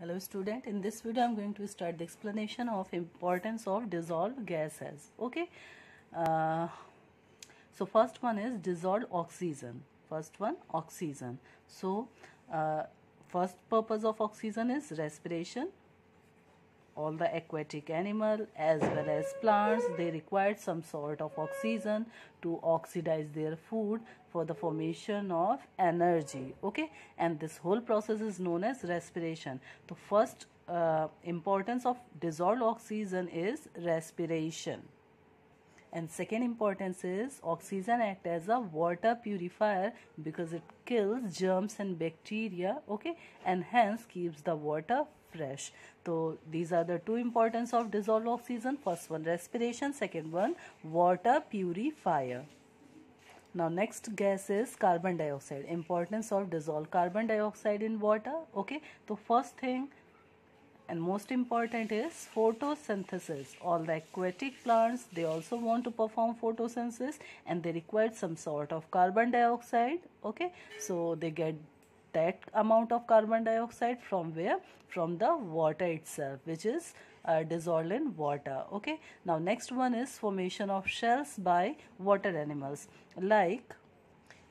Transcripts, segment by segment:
Hello student, in this video I am going to start the explanation of importance of dissolved gases. Okay, uh, so first one is dissolved oxygen. First one oxygen. So uh, first purpose of oxygen is respiration all the aquatic animal as well as plants they required some sort of oxygen to oxidize their food for the formation of energy okay? And this whole process is known as respiration. The first uh, importance of dissolved oxygen is respiration and second importance is oxygen act as a water purifier because it kills germs and bacteria okay? And hence keeps the water fresh. So these are the two importance of dissolved oxygen. First one respiration. Second one water purifier. Now next gas is carbon dioxide. Importance of dissolved carbon dioxide in water okay? So first thing and most important is photosynthesis. All the aquatic plants they also want to perform photosynthesis and they require some sort of carbon dioxide okay? So they get that amount of carbon dioxide from where? From the water itself which is uh, dissolved in water okay? Now next one is formation of shells by water animals. Like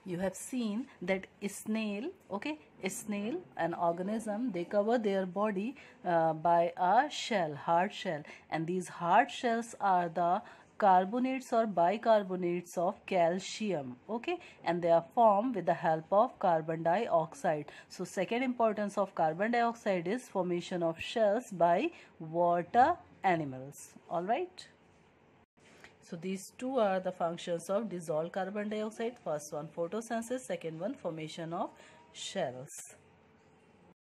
you have seen that snail okay snail an organism they cover their body uh, by a shell hard shell. And these hard shells are the carbonates or bicarbonates of calcium okay? And they are formed with the help of carbon dioxide. So second importance of carbon dioxide is formation of shells by water animals. All right so these two are the functions of dissolved carbon dioxide. First one photosynthesis, second one formation of shells.